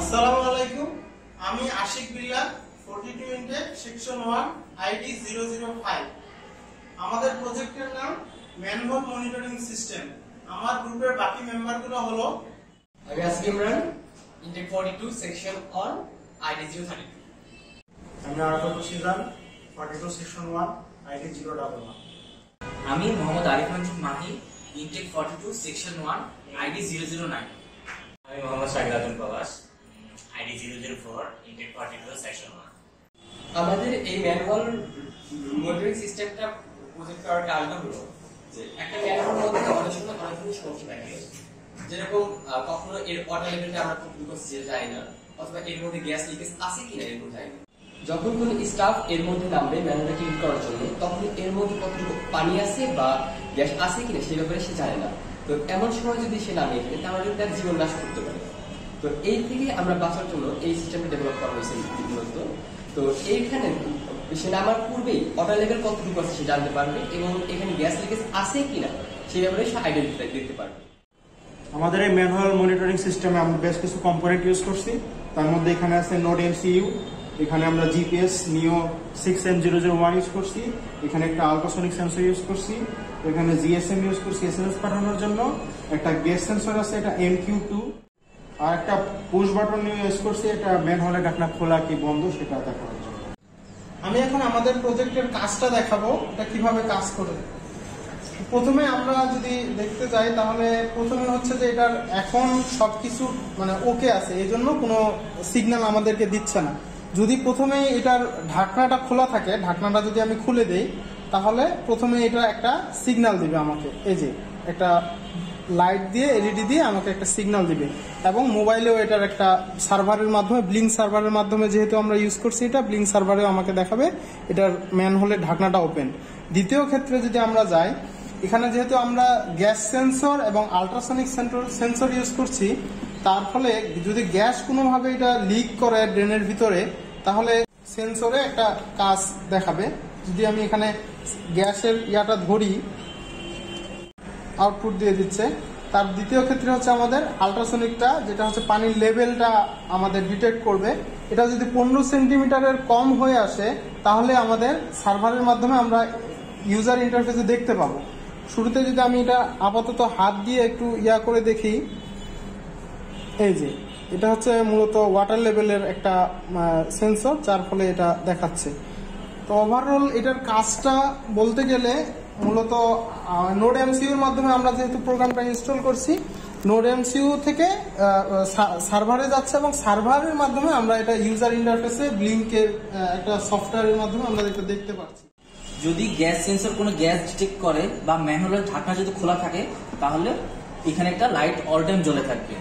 আসসালামু আলাইকুম। আমি Ashik Billah forty two section one ID zero zero five আমাদের প্রজেক্টের নাম ম্যানহোল মনিটরিং সিস্টেম। আমার গ্রুপের বাকি মেম্বারগুলো হলো Riaz Imran intake forty two section one ID zero thirty two আমি Arafat Sijan forty two section one ID zero double one আমি Mohammad Arif Manzur Mahi intake forty two section one ID zero zero nine আমি মোহাম্মদ শাহিদ আজম প্রবাস। আমাদের এই manual monitoring সিস্টেমটা project করার হলো যে একটা ম্যানুয়াল মধ্যে অনেক সময় অনেক ধরনের সমস্যা থাকে যেরকম কখনো এর ওয়াটার লেভেলটা আমরা করতে যাই না, অথবা এর মধ্যে গ্যাস লিকেজ আছে কিনা জানি না যখন কোনো স্টাফ এর মধ্যে নামবে ম্যানুয়ালটা ক্লিন করার জন্য, তখন এর মধ্যে কতটুকু পানি আছে বা গ্যাস আছে কিনা সেই ব্যাপারে সে জানে না। তো এমন সময় যদি সে নামে, তাহলে তার জীবন নাশ করতে পারে। তো এই থেকে আমরা বাঁচার জন্য এই সিস্টেমটা ডেভেলপ করা হয়েছে মূলত তো এইখানে সে নামার পূর্বেই ওয়াটার লেভেল কতটুকু আছে সে জানতে পারবে এবং এখানে গ্যাস লিকেজ আছে কিনা সেই ব্যাপারে সে আইডেন্টিফাই দেখতে পারবে। আমাদের এই ম্যানুয়াল মনিটরিং সিস্টেমে আমরা বেশ কিছু কম্পোনেন্ট ইউজ করছি। তার মধ্যে এখানে আছে নোড এমসিইউ এখানে আমরা GPS neo six M zero zero one use করছি। এখানে একটা আলট্রাসনিক সেন্সর ইউজ করছি। এখানে জিএসএম ইউজ করছি এস পাঠানোর জন্য। একটা গ্যাস সেন্সর আছে, এটা এম কিউ টু আর একটা পুশ বাটন ইউজ করছি, এটা ম্যান হলে ঢাকনা খোলা কি বন্ধ সেটা দেখানোর জন্য। আমি এখন আমাদের প্রজেক্টের কাজটা দেখাবো, এটা কীভাবে কাজ করে। প্রথমে আমরা যদি দেখতে যাই, তাহলে প্রথমে হচ্ছে যে এটার এখন সবকিছু মানে ওকে আছে এই জন্য কোনো সিগন্যাল আমাদেরকে দিচ্ছে না। যদি প্রথমে এটার ঢাকনাটা খোলা থাকে, ঢাকনাটা যদি আমি খুলে দেই, তাহলে প্রথমে এটা একটা সিগন্যাল দিবে আমাকে। এই যে, একটা লাইট দিয়ে এলইডি দিয়ে আমাকে একটা সিগন্যাল দিবে। এবং মোবাইলেও এটার একটা সার্ভারের মাধ্যমে ব্লিং সার্ভারের মাধ্যমে যেহেতু আমরা ইউজ করছি এটা ব্লিং সার্ভারেও আমাকে দেখাবে। এটার ম্যান হলে ঢাকনাটা ওপেন দ্বিতীয় ক্ষেত্রে যদি আমরা যাই, এখানে যেহেতু আমরা গ্যাস সেন্সর এবং আলট্রাসনিক সেন্সর ইউজ করছি, তার ফলে যদি গ্যাস কোনোভাবে এটা লিক করে ড্রেনের ভিতরে, তাহলে সেন্সরে একটা কাজ দেখাবে। যদি আমি এখানে গ্যাসের ইয়াটা ধরি আউটপুট দিয়ে দিচ্ছে। তার দ্বিতীয় ক্ষেত্রে হচ্ছে আমাদের আলট্রাসনিকটা যেটা হচ্ছে পানির লেভেলটা আমাদের ডিটেক্ট করবে। এটা যদি পনেরো সেন্টিমিটারের কম হয়ে আসে, তাহলে আমাদের সার্ভারের মাধ্যমে আমরা ইউজার ইন্টারফেসে দেখতে পাবো। শুরুতে যদি আমি এটা আপাতত হাত দিয়ে একটু ইয়া করে দেখি, এই যে, এটা হচ্ছে মূলত ওয়াটার লেভেলের একটা সেন্সর যার ফলে এটা দেখাচ্ছে। তো ওভারঅল এটার কাজটা বলতে গেলে মূলত নোড এমসিউর মাধ্যমে আমরা যেহেতু প্রোগ্রামটা ইনস্টল করছি নোড এমসিউ থেকে সার্ভারে যাচ্ছে এবং সার্ভারের মাধ্যমে আমরা এটা ইউজার ইন্টারফেসে ব্লিঙ্কের একটা সফটওয়্যারের মাধ্যমে আমরা এটা দেখতে পাচ্ছি যদি গ্যাস সেন্সর কোনো গ্যাস ডিটেক্ট করে বা ম্যানুয়ালের ঢাকনা যদি খোলা থাকে, তাহলে এখানে একটা লাইট অল টাইম জ্বলে থাকবে।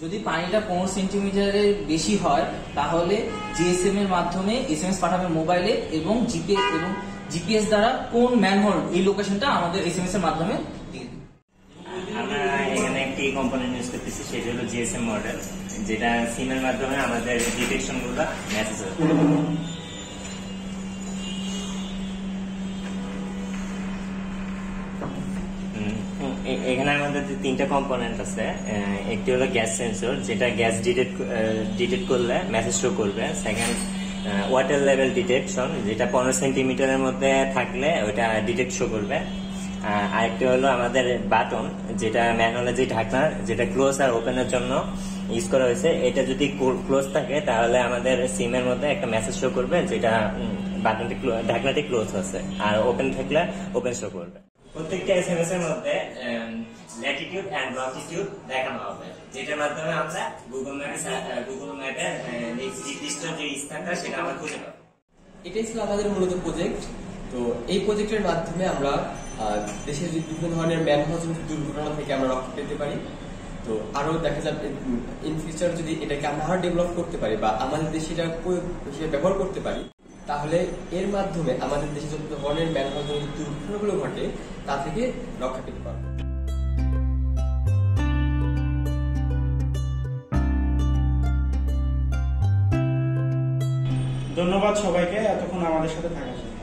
যদি পানিটা পনেরো সেন্টিমিটারের বেশি হয়, তাহলে জিএসএম এর মাধ্যমে এস এম এস পাঠাবে মোবাইলে এবং জিপে এবং জিপিএস দ্বারা কোন ম্যানহোল এই লোকেশনটা আমাদের এসএমএস এর মাধ্যমে দিয়ে আমরা মাধ্যমে এখানে আমাদের যে তিনটা কম্পোনেন্ট আছে একটি হলো গ্যাস সেন্সর যেটা গ্যাস ডিটেক্ট ডিটেক্ট করলে মেসেজ শো করবে। সেকেন্ড ওয়াটার লেভেল ডিটেকশন যেটা পনেরো সেন্টিমিটারের মধ্যে থাকলে ওটা ডিটেক্ট শো করবে। আরেকটি হলো আমাদের বাটন, যেটা ম্যানুয়ালে যে ঢাকনা, যেটা ক্লোজ আর ওপেনের জন্য ইউজ করা হয়েছে। এটা যদি ক্লোজ থাকে, তাহলে আমাদের সিমের মধ্যে একটা মেসেজ শো করবে, যেটা বাটনটি ঢাকনাটি ক্লোজ আছে। আর ওপেন থাকলে ওপেন শো করবে। প্রত্যেকটা এসএমএস এর মধ্যে ল্যাটিটিউড এন্ড লটিটিউড দেখানো হবে। যেটার মাধ্যমে আমরা গুগল ম্যাপে গুগল ম্যাপের নির্দিষ্ট যে স্থানটা সেটা আমরা খুঁজে পাবো। এটাই ছিল আমাদের মূলত প্রজেক্ট তো এই প্রজেক্টের মাধ্যমে আমরা দেশের বিভিন্ন ধরনের ম্যানহজনিত দুর্ঘটনা থেকে আমরা রক্ষা পেতে পারি। তো আরও দেখা যাবে ইন ফিউচার যদি এটাকে আমরা আরও ডেভেলপ করতে পারি বা আমাদের দেশে এটা হিসেবে ব্যবহার করতে পারি, তাহলে এর মাধ্যমে আমাদের দেশে যত ধরনের ম্যানহজনিত দুর্ঘটনাগুলো ঘটে, তা থেকে রক্ষা পেতে পারব। ধন্যবাদ সবাইকে এতক্ষণ আমাদের সাথে থাকার জন্য।